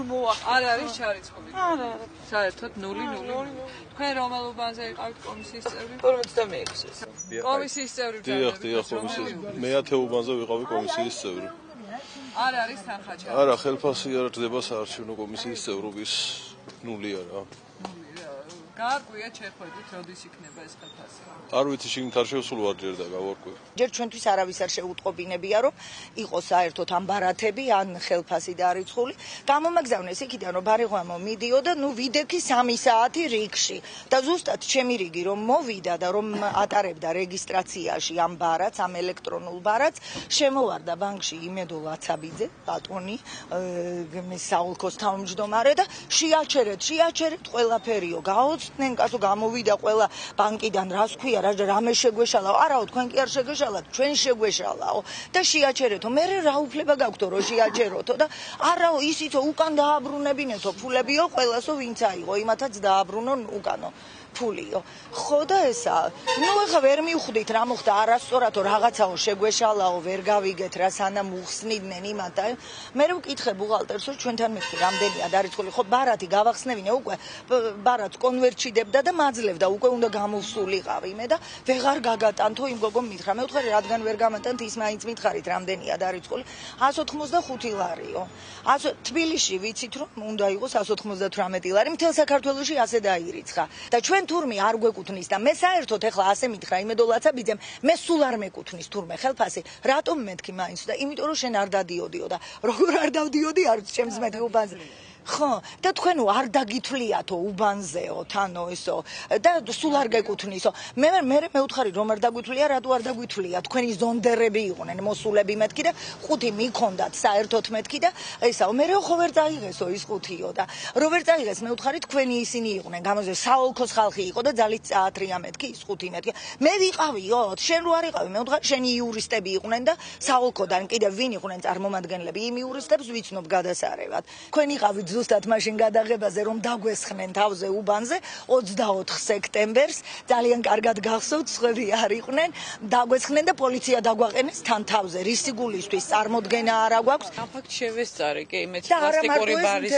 სულ მოახერხა. არ არის ჩარიცხული. არა, არა. საერთოდ 0-0. თქვენ რომელ უბანზე იყავით კომისიის წევრი? 56-ის. კომისიის წევრი დიახ, დიახ, კომისიის მეათე უბანზე ვიყავი კომისიის წევრი. არ არის თანხაჩარი. არა, ხელფასი არ ჭდება საარჩევნო კომისიის წევრობის ნული არა. გააკვია ჩეხვედით, როდის იქნება ეს ხელფასი? არ ვიცი, შიგნით არ შევსულ ვარ ჯერ და გავარკვევ. ჯერ ჩვენთვის არავის არ შეუტყობინებია რომ იყოს საერთოდ ამ ბარათები ან ხელფასი დარიცხული გამომაგზავნეს იქიდან რომ ბარიღვამო მიდიოდა ნუ ვიდექი 3 საათი რიგში და ზუსტად ჩემი რიგი რომ მოვიდა და რომ ატარებდა რეგისტრაციაში ამ ბარათს ამ ელექტრონულ ბარათს შემოვარდა ბანკში იმედო ლაცაბიძე ბატონი მე საულქოს თავმჯდომარე და შეაჩერეთ შეაჩერეთ ყველაფერიო გაოცდნენ კაცო გამოვიდა ყველა ბანკიდან რას ქვია რა რამე შეგვეშალაო არაო თქვენ კი არ შეგეშალათ ჩვენ შეგვეშალაო და შეაჩერეთო მე რა უფლება გაქვთო რომ შეაჩეროთო და არაო ისიცო უკან დააბრუნებინეთო ფულებიო ყველასო ვინც აიღო იმათაც დააბრუნონ უკანო ფულიო. ხო და ესა. ნუ ახლა ვერ მივხვდით რა მოხდა არასწორადო რაღაცაო შეგვეშალაო ვერ გავიგეთ რა სანამ უხსნიდნენ იმათ. მე ვკითხე ბუღალტერს რომ ჩვენთან მეთქი რამდენია დარიცხული? ხო ბარათი გავახსნევინე უკვე ბარათს კონვერტშიდებდა და მაძლევდა უკვე უნდა გამოვსულიყავი მე და ვეღარ გაგატანთო იმ გოგომ მითხრა. მე ვთხარი რადგან ვერ გამატანთ ის მაინც მითხარით რამდენია დარიცხული. 185 ლარიო. 100 თბილისში ვიცით რომ უნდა იყოს 198 ლარი. მთელ საქართველოში ასე დაირიცხა. და ჩვენ ჩვენ თურმე არ გვეკუთვნის და მე საერთოდ ეხლა ასე მითხრა იმედოლაცა ბიძემ მე სულ არ მეკუთვნის თურმე ხელფასი რატომ მეთქი მაინც? და იმიტომ რომ შენ არ დადიოდიო და როგორ არ დავდიოდი არ ჩემს მეთქი უბანზე ხო და თქვენო არ დაგითვლიათო უბანზეო თანო ესო და სულ არ გეკუთვნისო. მე მე მე უთხარი რომ არ დაგვითვლია რატო არ დაგვითვლია? თქვენი ზონდერები იყვნენ მოსულები მეთქი და ხუთი მიქონდათ საერთოდ მეთქი და ესაო მე ხო ვერ წაიღესო ის ხუთიო და რო ვერ წაიღეს მე უთხარი თქვენი ისინი იყვნენ. გამოზე საოლქოს ხალხი იყო და ძალით წაათრია მეთქი ის ხუთი მეთქი. მე ვიყავიო შენ რო არ იყავი მე უთხარი შენი იურისტები იყვნენ და საოლქოდან კიდე ვინ იყვნენ წარმომადგენლები იმ იურისტებს ვიცნობ გადასარევად. თქვენ იყავით ზუსტად მაშინ გადაღებაზე რომ დაგვესხნენ თავზე უბანზე 24 სექტემბერს. ძალიან კარგად გახსოვთ სხვები არ იყვნენ. დაგვესხნენ და პოლიცია დაგვაყენეს თან თავზე. რისი გულისთვის წარმოდგენა არ აქვს ფაქტ შევესწარი. კი მეც პლასტიკური ბარის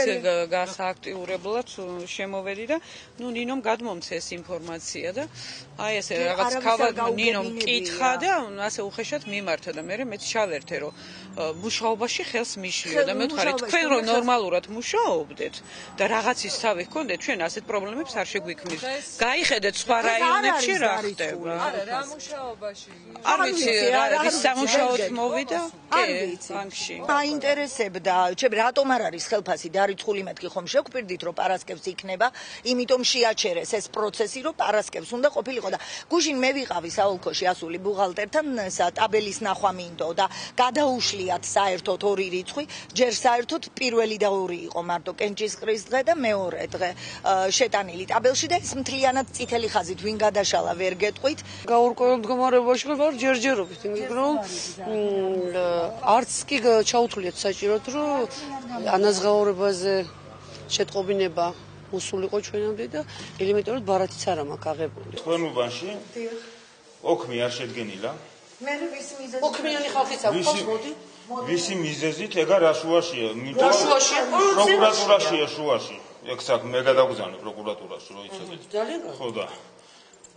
გასააქტიურებლად შემოვედი და ნუ ნინომ გადმომცეს ინფორმაცია და აი ესე რაღაც ქავა ნინომ კითხა და ასე უხეშად მიმართა და მე მეც ჩავერთე რომ მუშაობაში ხელს მიშლიო და მე ვთქვი თქვენ რომ ნორმალურად მუშაობ ვიმუშაობდეთ და რაღაცის თავი გქონდეთ, ჩვენ ასეთ პრობლემებს არ შეგვიქმნის. გაიხედეთ სხვა რაიონებში რა ხდება. არა, რა მუშაობაში? არ ვიცი, რა ის სამუშაოდ მოვიდა? ბანკში. მაინტერესებდა, ჩემ რატომ არ არის ხელფასი დარიცხული მეთქი ხომ შეგვპირდით რომ პარასკევს იქნება, იმიტომ შეაჩერეს ეს პროცესი რომ პარასკევს უნდა ყოფილიყო და გუშინ მე ვიყავი საოლქოში ასული ბუღალტერთან სა ტაბელის ნახვა მინდო და გადაუშლიათ საერთოდ ორი რიცხვი, ჯერ საერთოდ პირველი და ორი იყო მარტო კენჭისყრის დღე და მეორე დღე შეტანილი ტაბელში და ეს მთლიანად წითელი ხაზით ვინ გადაშალა ვერ გეტყვით? გაურკვეველ მდგომარეობაში ვარ ჯერჯერობით იმიტომ რომ არც კი ჩაუთვლიეთ საჭიროდ რომ ანაზღაურებაზე შეტყობინება უსულიყო ჩვენამდე და ელემენტარულად ბარათიც არ მაქვს აღებული თქვენ უბანში ოქმი არ შედგენილა? მე ვის მიზეზი ოქმიანი ხალხიც აქვს მოდი ვისი მიზეზით ეგა რა შუაშია? პროკურატურაშია შუაში. ეგ საკ მე გადაგზავნე პროკურატურაში რომ იცოდეთ. ძალიან ხო და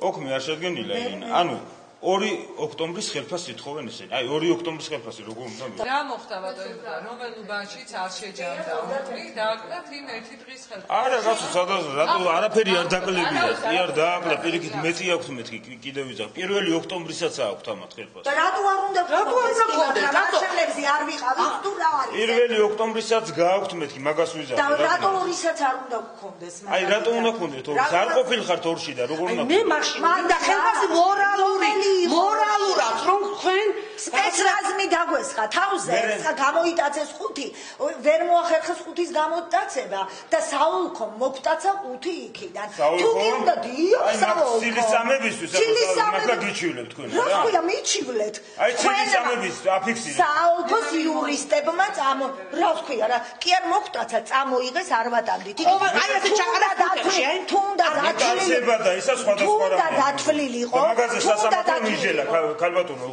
ოქმი არ შედგენილა ინა. ანუ 2 ოქტომბრის ხელფასი თხოვენ ესენი. აი 2 ოქტომბრის ხელფასი როგორ უნდა მივიღო? რა მოხდა ბატონო? რომელ უბანშიც არ შეჯამდა. ორი დააკლათ იმ ერთი დღის ხელფასი. არა, გასულ სადაზ რატო არაფერი არ დაკლებია? კი არ დააკლა, პირიქით მეტი აქვს მეთქი კიდევ ვიზა. 1 ოქტომბრისაც აქვს ამათ ხელფასი. და რატო არ უნდა რატო არ უნდა გქონდეს? რატო ხელებზე არ ვიყავით თუ რა არის? 1 ოქტომბრისაც გააქვთ მეთქი, მაგას ვიზა. და რატო ორისაც არ უნდა გქონდეს? აი რატო უნდა გქონდეს? არ ყოფილ ხართ ორში და როგორ უნდა? მე მაშინ მინდა ხელფასი მორალური მორალურად რომ თქვენ სპეცრაზმი დაგვესხა თავზე ხა გამოიტაცეს ხუთი ვერ მოახერხეს ხუთის გამოტაცება და საულქო მოგტაცა ხუთი იქიდან. თუ გინდა დიო საულქო? სილისამებისთვის ახლა გიჩივლებ თქვენ რა? რა ხუია მიჩივლეთ? აი სილისამების აფიქსირე. საულქოს იურისტებმა წამო რა ხუია რა? კი არ მოგტაცა წამოიღეს არ ვატამდით იქ აი ესე ჩაყარა თუნდა დათვლილი და ისა სხვადასხვა რა თუნდა დათვლილიყო. თუნდა მიშელა ქალბატონო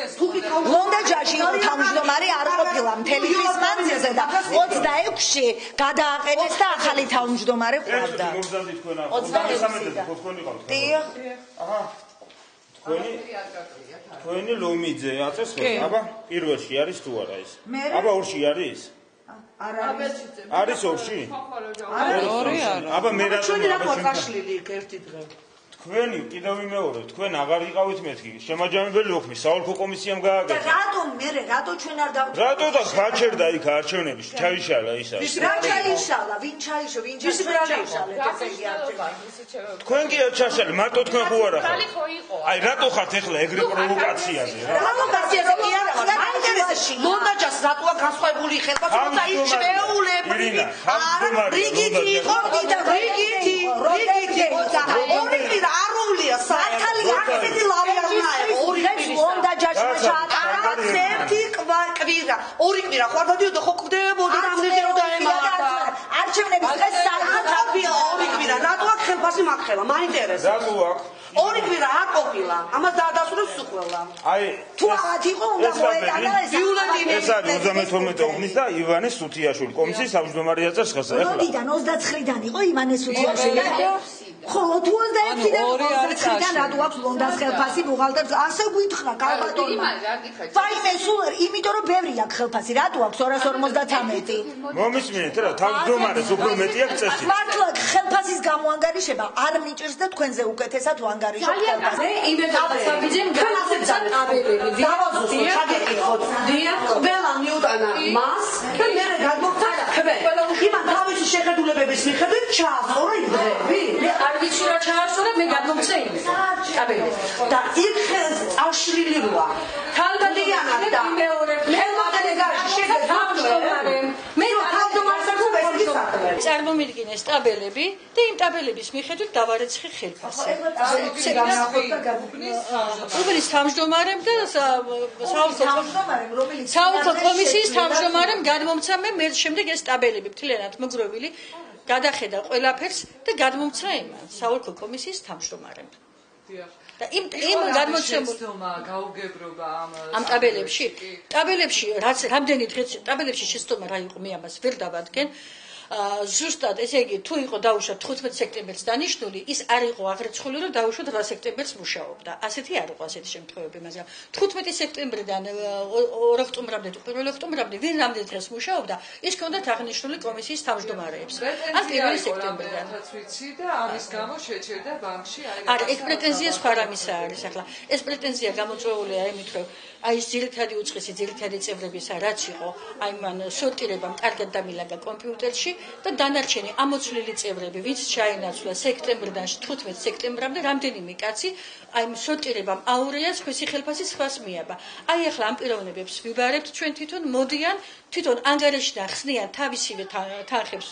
ლონდაჯაში იყო თავმჯდომარე არ ყოფილა მთელი დღის მანძილზე და 26-ში გადააყენეს და ახალი თავმჯდომარე ყვავდა 26-ში თქვენი ყავთ დიახ. აჰა. თქვენი თქვენი ლომიძე აწეს ხო აბა პირველში არის თუ არა ეს აბა ორში არის? არ არის. არის ორში? ორი არა აბა მე რა ჩვენი რა ყაშლილი იქ ერთი დღე თქვენი კიდევ ვიმეორე თქვენ აღარ იყავით მეთქი. შემაჯამებელი ოქმი საოლქო კომისიამ და გააკეთა რატო მე რატო ჩვენ არ დავთ რატო და გაჩერდა იქ არჩევნები ჩაიშალა ის არის რა ჩაიშალა? ვინ ჩაიშო ვინ ჩაიშალა? ეს იგი არჩევნები. თქვენ კი არ ჩაშალი მარტო თქვენ ხო არა ხარ? აი რატო ხართ ეხლა ეგრე პროვოკაციაზე რა პროვოკაციაზე კი არა ხარ მაინტერესში ლონდაჯას რატოა განსხვავებული ხელფა თუმცა ის ჩვეულებრივი არა რიგითი იყო და რიგითი რიგითი და ორი კვირა არულია მართალი საერთოდ. ლავი არ უნდა ორი დღეს ლონდაჯაში ჩაატარა. ერთი კვირა. ორი კვირა. ხარ დადიოდა ხო კვდებოდი რამდენი რომ დაემატა არჩევნების დღეს საერთოდ ორი კვირა ხელფასი მაგხელა მაინტერესებს რატო აქ ორი კვირა არ ყოფილა. ამას დაადასტურებს უყველა აი თუ აღად იყო უნდა მოეტანა ეს ეს არის 32 ოღონდ და ივანე სუთიაშვილი კომისიის თავმჯდომარე აწევს ხას ეხლა. როდიდან 29-დან იყო ივანე სუთიაშვილი ხო თუ 21-დან 29-დან რატო აქვს ლონდას ხელფასი ბუღალტერს ასე გითხრა კალბატონმა ვაიმე სულ იმიტომ რომ ბევრი აქვს ხელფასი რატო აქვს 253 მომისმინეთ რა თავმჯდომარეს უფრო მეტი აქვს წესი მართლა ხელფასის გამოანგარიშება არ მიჭირს და თქვენზე უკეთესად ვანგარიშობ ხელფასს. მე იმედად საბიძემ განაცემ აბელები. დავაზუსტო ჩაგეკითხოთ დია ყველა მიუტანა მას. და მე გადმოგცა ყველა იმან თავისი შეხედულებების მიხედვით ჩაასწორა იმ დღეები მე არ ვიცი რა ჩაასწორა მე გადმოგცა იმის. აბელები და იქ წავშლილი როა თალბადიანად და მეორე მელოდე გარში შეგეთავმჯდომარე მე რო თავმჯდომარეს აქვს წარმომიდგინეს ტაბელები და იმ ტაბელების მიხედვით დავარეცხი ხელფასი. უბნის თავმჯდომარემ და საავტო კომისიის თავმჯდომარემ გადმომცა მე მე შემდეგ ეს ტაბელები მთლიანად მოგროვილი გადახედა ყველაფერს და გადმომცა იმან საავტო კომისიის თავმჯდომარემ. და იმ იმ გადმოცემულ გაუგებრობა ამ ამ ტაბელებში. ტაბელებში რაც რამდენი დღეც ტაბელებში შეცდომა რა იყო მე ამას ვერ დავადგენ ზუსტად ესე იგი თუ იყო დაუშვა 15 სექტემბერს დანიშნული ის არ იყო აღრიცხული რომ დაუშვა 8 სექტემბერს მუშაობდა. ასეთი არ იყო ასეთი შემთხვევები მაგრამ 15 სექტემბრიდან 2 ოქტომბრამდე თუ 1 ოქტომბრამდე ვინ რამდენ დღეს მუშაობდა ის ქონდათ აღნიშნული კომისიის თავმჯდომარეებს. ან 1 სექტემბრიდან. ვიცი და ამის გამო შეჭერდა ბანკში აი არა ეს პრეტენზია სხვა რამისა არის ახლა. ეს პრეტენზია გამოწვეულია იმით რომ აი ეს ძირითადი უწყისი ძირითადი წევრებისა რაც იყო აი მან სორტირებამ კარგად დამილაგა კომპიუტერში და დანარჩენი ამოცვლილი წევრები ვინც ჩაინაცვლა სექტემბრიდან 15 სექტემბრამდე რამდენიმე კაცი აი სორტირებამ აურეა სხვისი ხელფასი სხვას მიაბა. აი ახლა ამ პიროვნებებს ვიბარებთ ჩვენ თვითონ მოდიან თვითონ ანგარიშიდან ხსნიან თავისივე თანხებს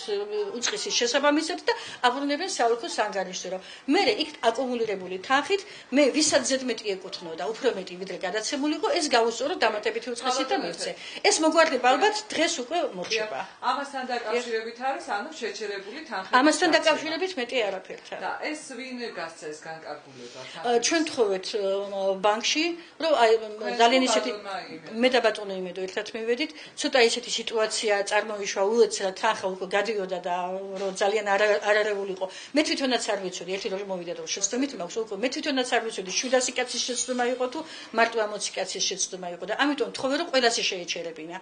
უწყისის შესაბამისად და აბრუნებენ საოლქოს ანგარიშზე რომ მე იქ აკუმულირებული თანხით მე ვისაც ზედმეტი ეკუთვნოდა უფრო მეტი ვიდრე გადაცემულიყო ეს გავუსწორო დამატებითი უწყისი და მივცე. ეს მოგვარდება ალბათ დღეს უკვე მოხდება. ამასთან დაკავშირებით არის ანუ შეჩერებული თანხები ამასთან დაკავშირებით მეტი არაფერთან და ეს ვინ გასცა ეს განკარგულება ჩვენ თხოვეთ ბანკში რომ აი ძალიან ისეთი მე და ბატონო იმედო ერთად მივედით. ცოტა ისეთი სიტუაცია წარმოვიშვა უეცრად თანხა უკვე გადიოდა და რომ ძალიან არარეულიყო მე თვითონაც არ ვიცოდი ერთი რომ მოვიდა რომ შეცდომით მაქვს უკვე. მე თვითონაც არ ვიცოდი 700 კაცის შეცდომა იყო თუ მარტო 60 კაცის შეცდომა იყო და ამიტომ თხოვე რომ ყველასი შეეჩერებინა.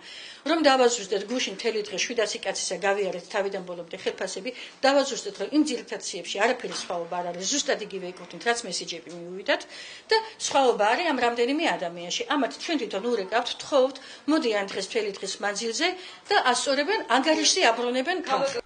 რომ დავაზუსტეთ გუშინ მთელი დღე 700 კაცისა გავიარეთ თავიდან ბოლომდე ხელფასები დავაზუსტეთ რომ იმ ძირითაციებში არაფერი სხვაობა არ არის. ზუსტად იგივე იკუთვნით რაც მესიჯები მივიდათ. და სხვაობა არის ამ რამდენიმე ადამიანში. ამათ ჩვენ თვითონ ურეკავთ თხოვთ მოდიან დღეს მთელი დღის მანძილზე და ასწორებენ ანგარიშზე აბრუნებენ თანხას